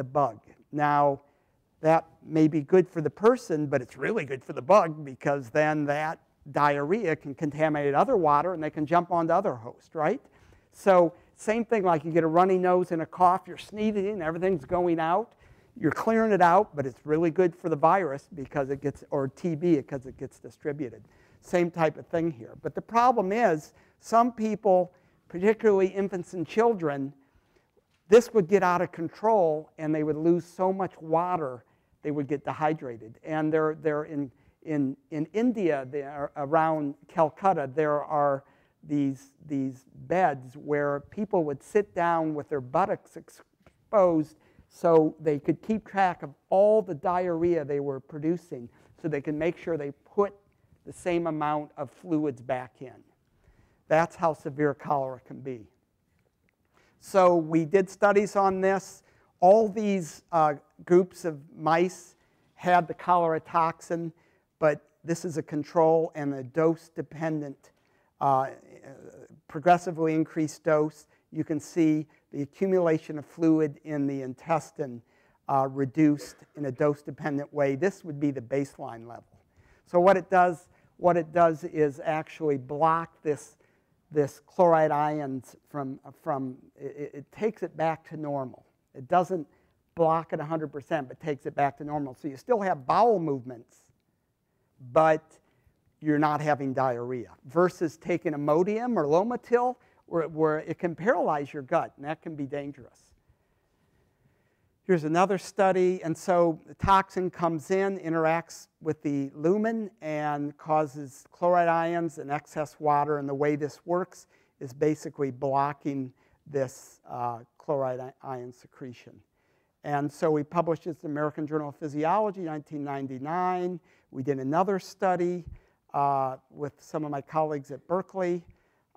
the bug. Now, that may be good for the person, but it's really good for the bug because then that diarrhea can contaminate other water and they can jump onto other hosts, right? So same thing like you get a runny nose and a cough, you're sneezing, everything's going out. You're clearing it out, but it's really good for the virus because it gets, or TB because it gets distributed. Same type of thing here. But the problem is some people, particularly infants and children, this would get out of control and they would lose so much water they would get dehydrated. And they're, they're in, in, in India, around Calcutta, there are these, these beds where people would sit down with their buttocks exposed so they could keep track of all the diarrhea they were producing so they could make sure they put the same amount of fluids back in. That's how severe cholera can be. So we did studies on this. All these uh, groups of mice had the cholera toxin, but this is a control and a dose-dependent, uh, progressively increased dose. You can see the accumulation of fluid in the intestine uh, reduced in a dose-dependent way. This would be the baseline level. So what it does, what it does is actually block this, this chloride ions from, from it, it takes it back to normal. It doesn't block it 100%, but takes it back to normal. So you still have bowel movements, but you're not having diarrhea. Versus taking Imodium or Lomotil, where, where it can paralyze your gut, and that can be dangerous. Here's another study, and so the toxin comes in, interacts with the lumen, and causes chloride ions and excess water. And the way this works is basically blocking this uh, chloride ion secretion. And so we published this in the American Journal of Physiology, 1999. We did another study uh, with some of my colleagues at Berkeley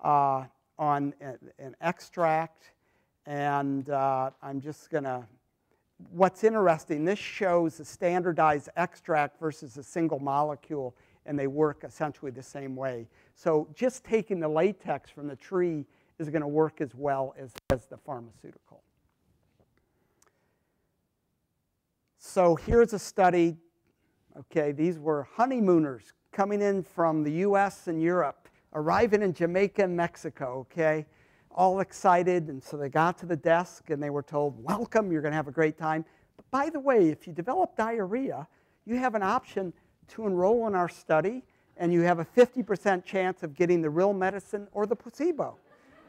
uh, on an extract. And uh, I'm just going to, what's interesting, this shows a standardized extract versus a single molecule, and they work essentially the same way. So just taking the latex from the tree is going to work as well as, as the pharmaceutical. So here's a study. Okay, these were honeymooners coming in from the US and Europe arriving in Jamaica and Mexico, okay? All excited, and so they got to the desk and they were told, Welcome, you're gonna have a great time. But by the way, if you develop diarrhea, you have an option to enroll in our study, and you have a 50% chance of getting the real medicine or the placebo.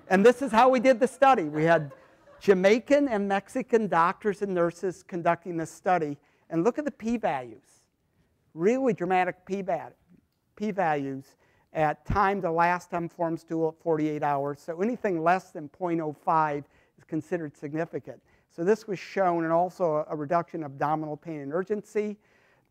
And this is how we did the study. We had Jamaican and Mexican doctors and nurses conducting this study, and look at the p values. Really dramatic p values at time to last unformed stool at 48 hours. So anything less than 0.05 is considered significant. So this was shown, and also a reduction of abdominal pain and urgency.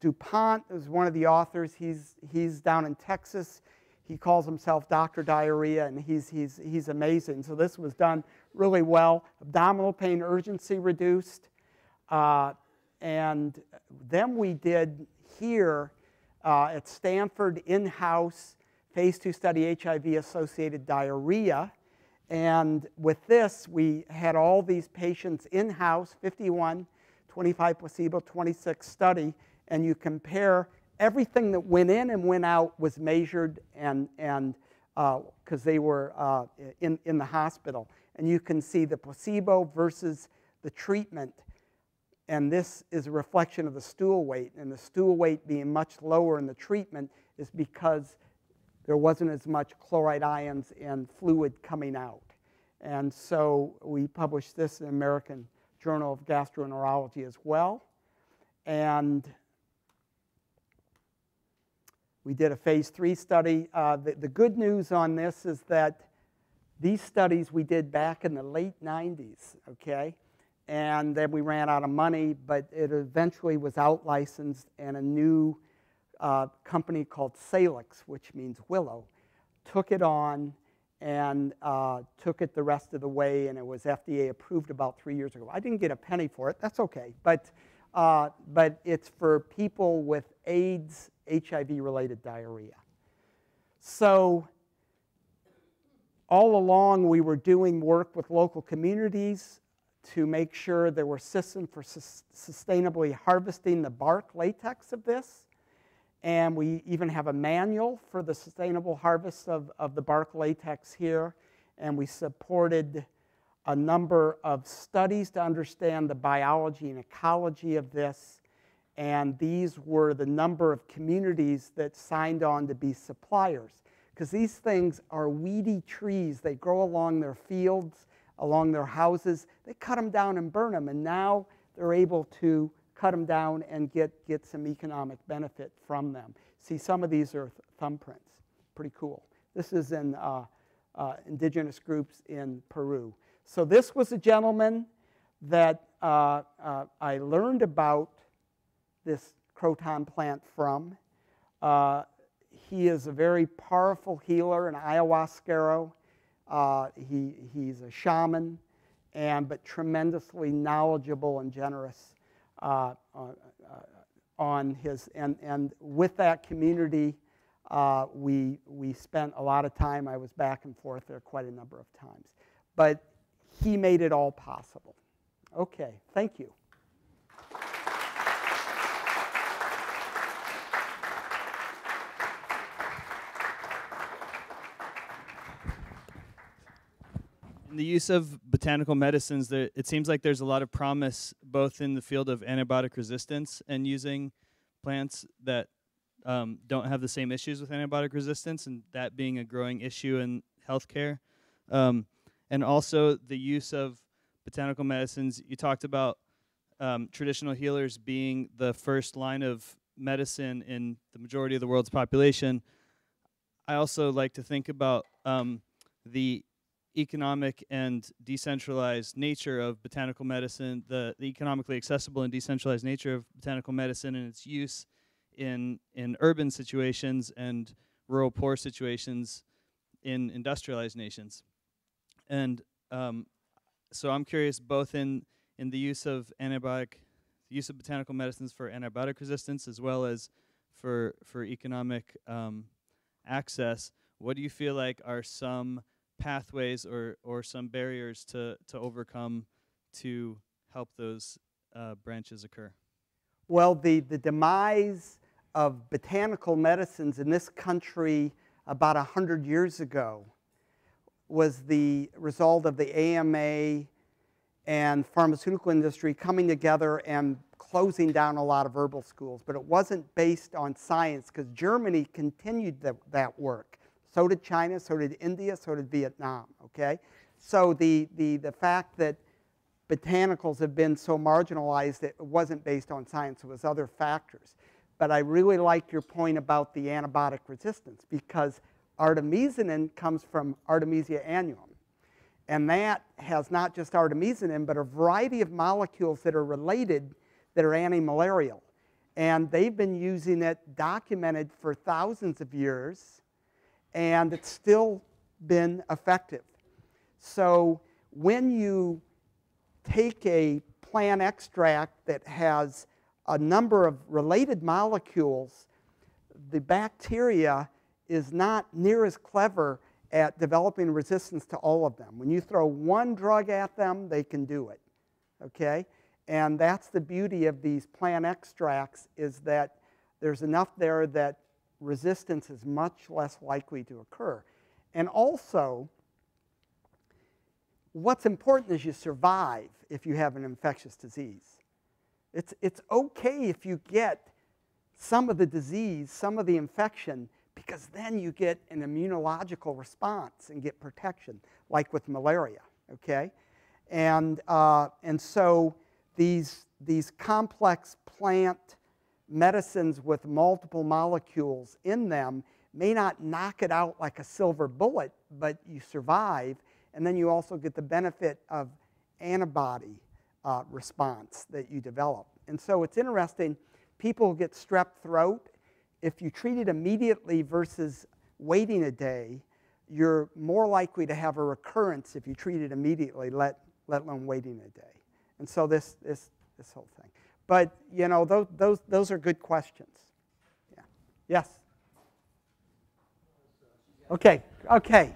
DuPont is one of the authors. He's, he's down in Texas. He calls himself Dr. Diarrhea, and he's, he's, he's amazing. So this was done really well. Abdominal pain urgency reduced. Uh, and then we did here uh, at Stanford in-house phase two study HIV-associated diarrhea. And with this, we had all these patients in-house, 51, 25 placebo, 26 study, and you compare everything that went in and went out was measured and and because uh, they were uh, in, in the hospital. And you can see the placebo versus the treatment. And this is a reflection of the stool weight. And the stool weight being much lower in the treatment is because there wasn't as much chloride ions and fluid coming out. And so we published this in the American Journal of Gastroenterology as well. And we did a phase three study. Uh, the, the good news on this is that these studies we did back in the late 90s, okay? And then we ran out of money, but it eventually was out licensed and a new uh, company called Salix, which means willow, took it on and uh, took it the rest of the way, and it was FDA approved about three years ago. I didn't get a penny for it. That's okay. But, uh, but it's for people with AIDS, HIV-related diarrhea. So all along, we were doing work with local communities to make sure there were systems for sus- sustainably harvesting the bark latex of this. And we even have a manual for the sustainable harvest of, of the bark latex here. And we supported a number of studies to understand the biology and ecology of this. And these were the number of communities that signed on to be suppliers. Because these things are weedy trees, they grow along their fields along their houses. They cut them down and burn them, and now they're able to cut them down and get, get some economic benefit from them. See, some of these are th- thumbprints. Pretty cool. This is in uh, uh, indigenous groups in Peru. So, this was a gentleman that uh, uh I learned about this croton plant from. Uh, he is a very powerful healer, an ayahuasquero. Uh, he, he's a shaman, and, but tremendously knowledgeable and generous uh, uh, uh, on his, and, and with that community, uh, we, we spent a lot of time. I was back and forth there quite a number of times. But he made it all possible. Okay, thank you. The use of botanical medicines, there, it seems like there's a lot of promise both in the field of antibiotic resistance and using plants that um, don't have the same issues with antibiotic resistance, and that being a growing issue in healthcare. Um, and also the use of botanical medicines. You talked about um, traditional healers being the first line of medicine in the majority of the world's population. I also like to think about um, the economic and decentralized nature of botanical medicine, the, the economically accessible and decentralized nature of botanical medicine and its use in, in urban situations and rural poor situations in industrialized nations. And um, so I'm curious both in, in the use of antibiotic, the use of botanical medicines for antibiotic resistance as well as for, for economic um, access, what do you feel like are some pathways or, or some barriers to, to overcome to help those uh, branches occur? Well, the, the demise of botanical medicines in this country about a 100 years ago was the result of the AMA and pharmaceutical industry coming together and closing down a lot of herbal schools. But it wasn't based on science because Germany continued the, that work. So did China, so did India, so did Vietnam, okay? So the, the, the fact that botanicals have been so marginalized, that it wasn't based on science, it was other factors. But I really like your point about the antibiotic resistance because artemisinin comes from Artemisia annua. And that has not just artemisinin, but a variety of molecules that are related that are anti-malarial. And they've been using it documented for thousands of years and it's still been effective. So when you take a plant extract that has a number of related molecules, the bacteria is not near as clever at developing resistance to all of them. When you throw one drug at them, they can do it. Okay? And that's the beauty of these plant extracts is that there's enough there that resistance is much less likely to occur. And also, what's important is you survive if you have an infectious disease. It's, it's okay if you get some of the disease, some of the infection, because then you get an immunological response and get protection, like with malaria, okay? And, uh, and so these, these complex plant medicines with multiple molecules in them may not knock it out like a silver bullet, but you survive, and then you also get the benefit of antibody uh, response that you develop. And so it's interesting, people get strep throat. If you treat it immediately versus waiting a day, you're more likely to have a recurrence if you treat it immediately, let, let alone waiting a day. And so this, this, this whole thing. But, you know, those, those, those are good questions. Yeah. Yes? Okay, okay.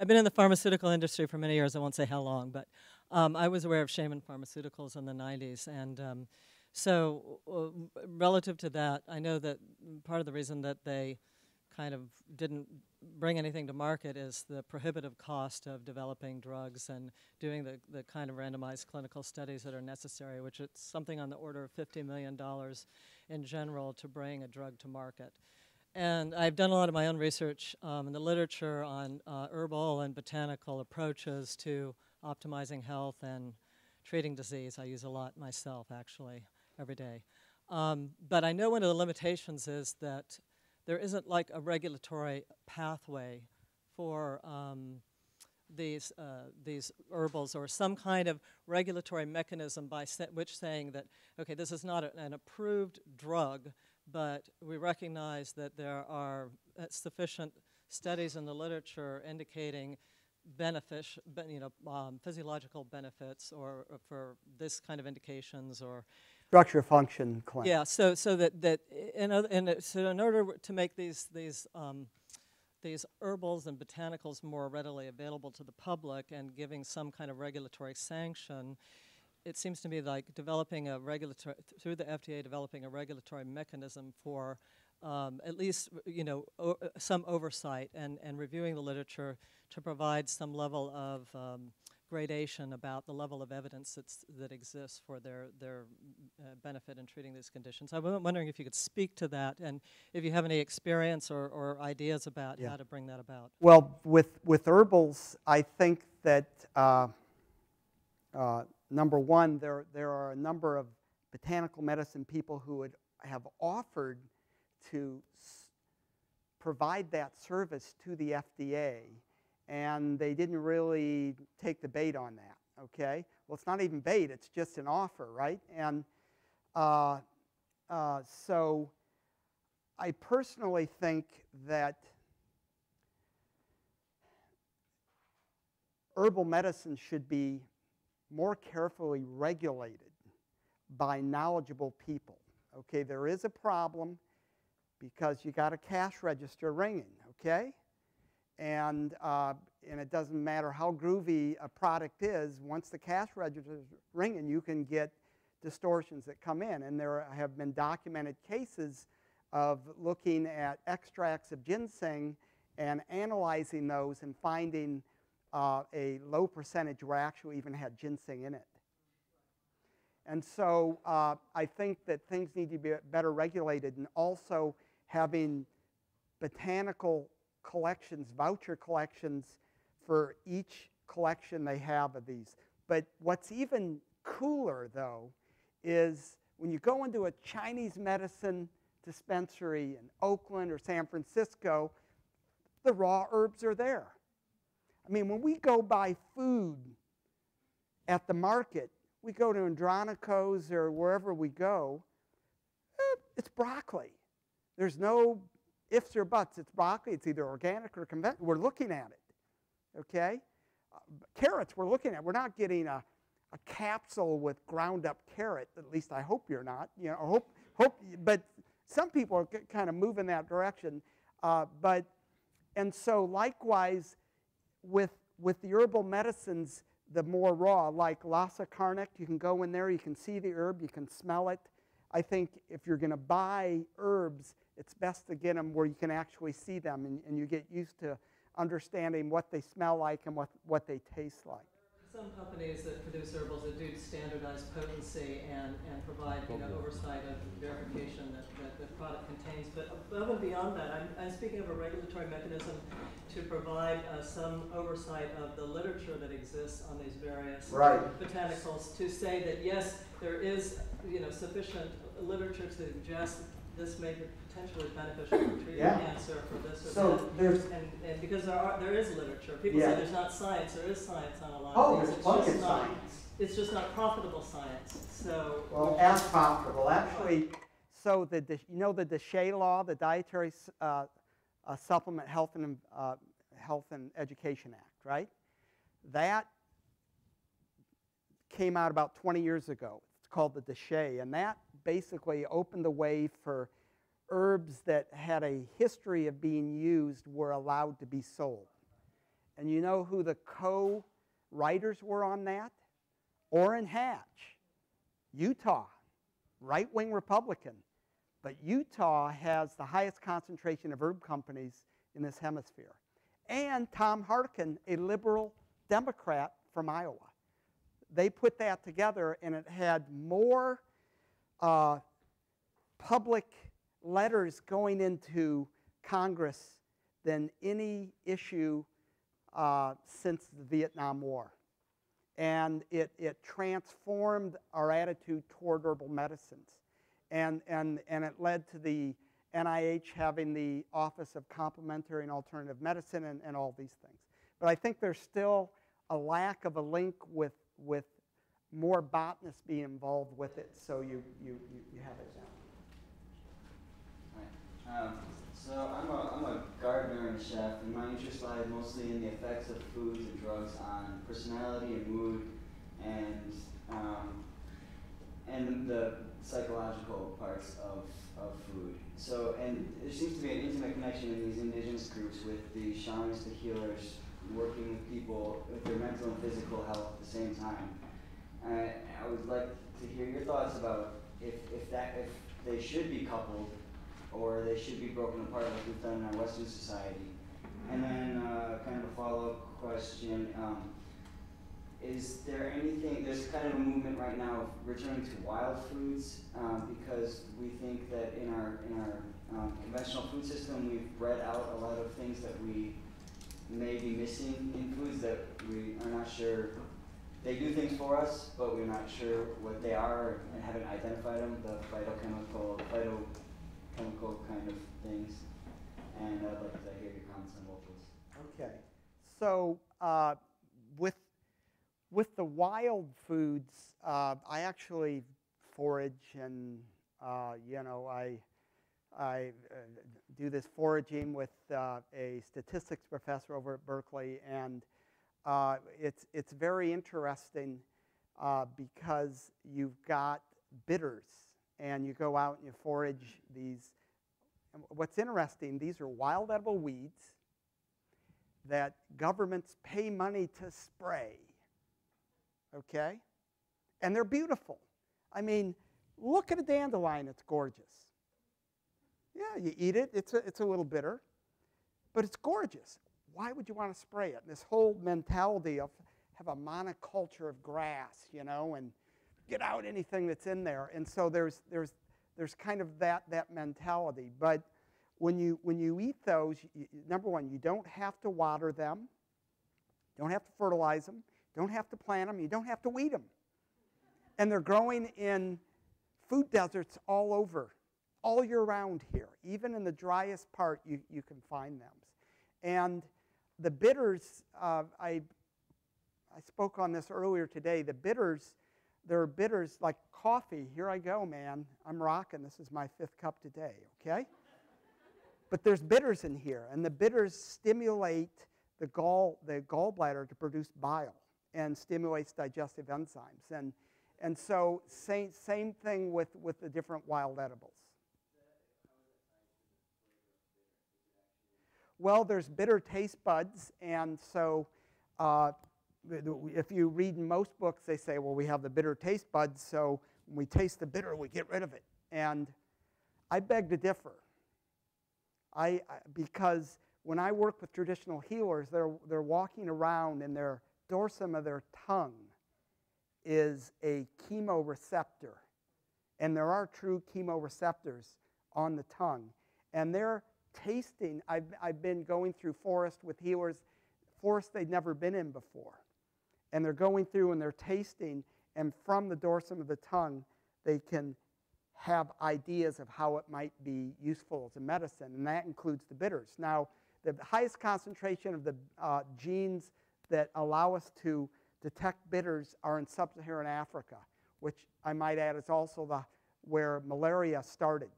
I've been in the pharmaceutical industry for many years. I won't say how long, but um, I was aware of Shaman Pharmaceuticals in the 90s. And um, so, uh, relative to that, I know that part of the reason that they kind of didn't bring anything to market is the prohibitive cost of developing drugs and doing the, the kind of randomized clinical studies that are necessary, which it's something on the order of $50 million in general to bring a drug to market. And I've done a lot of my own research um, in the literature on uh, herbal and botanical approaches to optimizing health and treating disease. I use a lot myself, actually, every day. Um, but I know one of the limitations is that there isn't like a regulatory pathway for um, these, uh, these herbals or some kind of regulatory mechanism by which saying that, okay, this is not a, an approved drug, but we recognize that there are uh, sufficient studies in the literature indicating benefic- you know, um, physiological benefits or, or, for this kind of indications or structure function claim. Yeah, so so that that in, other, in so in order to make these these um, these herbals and botanicals more readily available to the public and giving some kind of regulatory sanction, it seems to me like developing a regulatory through the FDA developing a regulatory mechanism for um, at least you know some oversight and, and reviewing the literature to provide some level of um, gradation about the level of evidence that's, that exists for their, their uh, benefit in treating these conditions. I'm wondering if you could speak to that and if you have any experience or, or ideas about yeah. how to bring that about. Well, with, with herbals, I think that uh, uh, number one, there, there are a number of botanical medicine people who would have offered to provide that service to the FDA, and they didn't really take the bait on that. Okay, well, it's not even bait; it's just an offer, right? And uh, uh, so, I personally think that herbal medicine should be more carefully regulated by knowledgeable people. Okay, there is a problem because you got a cash register ringing, okay? And, uh, and it doesn't matter how groovy a product is, once the cash register is ringing, you can get distortions that come in. And there have been documented cases of looking at extracts of ginseng and analyzing those and finding uh, a low percentage where actually even had ginseng in it. And so uh, I think that things need to be better regulated and also having botanical collections, voucher collections for each collection they have of these. But what's even cooler, though, is when you go into a Chinese medicine dispensary in Oakland or San Francisco, the raw herbs are there. I mean, when we go buy food at the market, we go to Andronico's or wherever we go, eh, it's broccoli. There's no ifs or buts. It's broccoli. It's either organic or conventional. We're looking at it. Okay? Uh, carrots, we're looking at. We're not getting a, a capsule with ground up carrot. At least I hope you're not. You know, hope, hope, but some people are kind of moving that direction. Uh, but, and so likewise, with, with the herbal medicines, the more raw, like Lhasa Karnak, you can go in there, you can see the herb, you can smell it. I think if you're going to buy herbs, it's best to get them where you can actually see them and, and you get used to understanding what they smell like and what, what they taste like. Some companies that produce herbals that do standardized potency and, and provide you know, oversight of verification that, that the product contains. But above and beyond that, I'm, I'm speaking of a regulatory mechanism to provide uh, some oversight of the literature that exists on these various right. botanicals to say that yes, there is you know, sufficient literature to suggest this may be potentially beneficial for treating yeah. cancer for this or so that. There's, and, and because there are there is literature. People yeah. say there's not science. There is science on a lot oh, of things. Oh, there's plenty of not, science. It's just not profitable science. So well, as profitable actually. So the you know the DSHEA law, the Dietary uh, uh, Supplement Health and uh, Health and Education Act, right? That came out about 20 years ago. It's called the DSHEA, and that basically opened the way for herbs that had a history of being used were allowed to be sold. And you know who the co writers were on that? Orrin Hatch, Utah, right wing Republican. But Utah has the highest concentration of herb companies in this hemisphere. And Tom Harkin, a liberal Democrat from Iowa. They put that together, and it had more uh, public letters going into Congress than any issue uh, since the Vietnam War. And it, it transformed our attitude toward herbal medicines. And, and, and it led to the NIH having the Office of Complementary and Alternative Medicine and, and all these things. But I think there's still a lack of a link with, with more botanists being involved with it, so you, you, you, have it. Right. Um, so I'm a, I'm a gardener and chef, and my interest lies mostly in the effects of foods and drugs on personality and mood, and um, and the psychological parts of, of food. So, and there seems to be an intimate connection in these indigenous groups with the shamans, the healers, working with people with their mental and physical health at the same time. I would like to hear your thoughts about if, if that if they should be coupled or they should be broken apart like we've done in our Western society. And then uh, kind of a follow-up question. Um, is there anything, there's kind of a movement right now of returning to wild foods um, because we think that in our, in our um, conventional food system we've bred out a lot of things that we may be missing in foods that we are not sure they do things for us, but we're not sure what they are and haven't identified them, the phytochemical, phytochemical kind of things. And I'd like to hear your comments on both those. Okay. So uh, with, with the wild foods, uh, I actually forage and, uh, you know, I, I uh, do this foraging with uh, a statistics professor over at Berkeley, and uh, it's, it's very interesting uh, because you've got bitters and you go out and you forage these. What's interesting, these are wild edible weeds that governments pay money to spray. Okay? And they're beautiful. I mean, look at a dandelion, it's gorgeous. Yeah, you eat it, it's a, it's a little bitter, but it's gorgeous why would you want to spray it? And this whole mentality of have a monoculture of grass, you know, and get out anything that's in there. And so there's, there's, there's kind of that, that mentality. But when you, when you eat those, you, number one, you don't have to water them, don't have to fertilize them, don't have to plant them, you don't have to weed them. And they're growing in food deserts all over, all year round here. Even in the driest part, you, you can find them. And the bitters, uh, I, I spoke on this earlier today. The bitters, there are bitters like coffee. Here I go, man. I'm rocking. This is my fifth cup today, okay? but there's bitters in here, and the bitters stimulate the, gall, the gallbladder to produce bile and stimulates digestive enzymes. And, and so, same, same thing with, with the different wild edibles. Well, there's bitter taste buds, and so uh, if you read most books, they say, well, we have the bitter taste buds, so when we taste the bitter, we get rid of it. And I beg to differ. I, I, because when I work with traditional healers, they're, they're walking around and their dorsum of their tongue is a chemoreceptor. And there are true chemoreceptors on the tongue. And they're tasting. I've, I've been going through forest with healers, forest they'd never been in before. And they're going through and they're tasting, and from the dorsum of the tongue, they can have ideas of how it might be useful as a medicine, and that includes the bitters. Now, the highest concentration of the uh, genes that allow us to detect bitters are in sub-Saharan Africa, which I might add is also the, where malaria started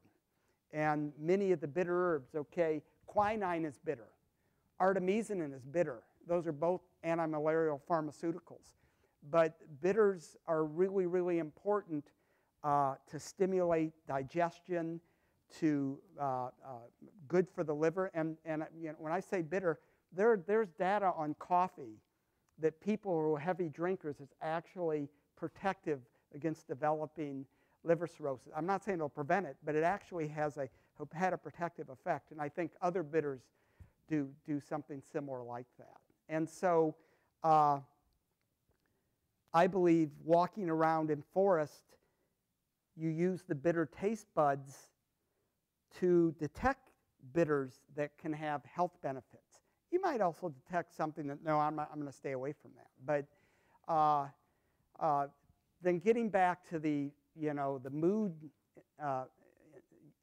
and many of the bitter herbs, okay, quinine is bitter, artemisinin is bitter. Those are both anti-malarial pharmaceuticals. But bitters are really, really important uh, to stimulate digestion, to uh, uh, good for the liver. And, and you know, when I say bitter, there, there's data on coffee that people who are heavy drinkers is actually protective against developing liver cirrhosis. I'm not saying it'll prevent it, but it actually has a, had a protective effect. And I think other bitters do, do something similar like that. And so uh, I believe walking around in forest, you use the bitter taste buds to detect bitters that can have health benefits. You might also detect something that, no, I'm, I'm going to stay away from that. But uh, uh, then getting back to the, you know, the mood uh,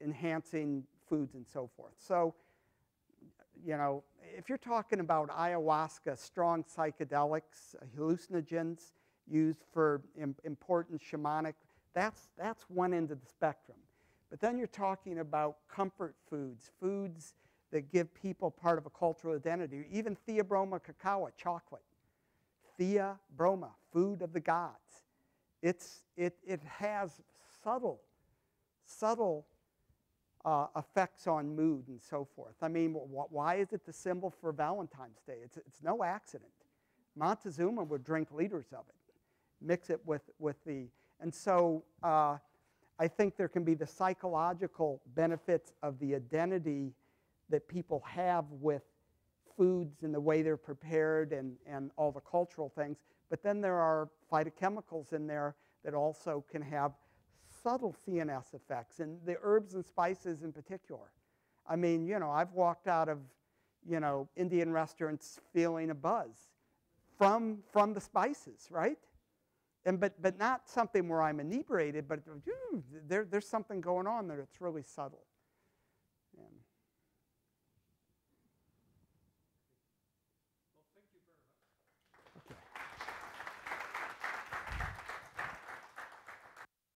enhancing foods and so forth. So, you know, if you're talking about ayahuasca, strong psychedelics, hallucinogens used for important shamanic, that's, that's one end of the spectrum. But then you're talking about comfort foods, foods that give people part of a cultural identity, even Theobroma cacao, chocolate. Theobroma, food of the gods. It's, it, it has subtle, subtle uh, effects on mood and so forth. I mean, wh why is it the symbol for Valentine's Day? It's, it's no accident. Montezuma would drink liters of it, mix it with, with the. And so uh, I think there can be the psychological benefits of the identity that people have with foods and the way they're prepared and, and all the cultural things. But then there are phytochemicals in there that also can have subtle CNS effects, and the herbs and spices in particular. I mean, you know, I've walked out of, you know, Indian restaurants feeling a buzz from, from the spices, right? And but, but not something where I'm inebriated, but there, there's something going on there that's really subtle.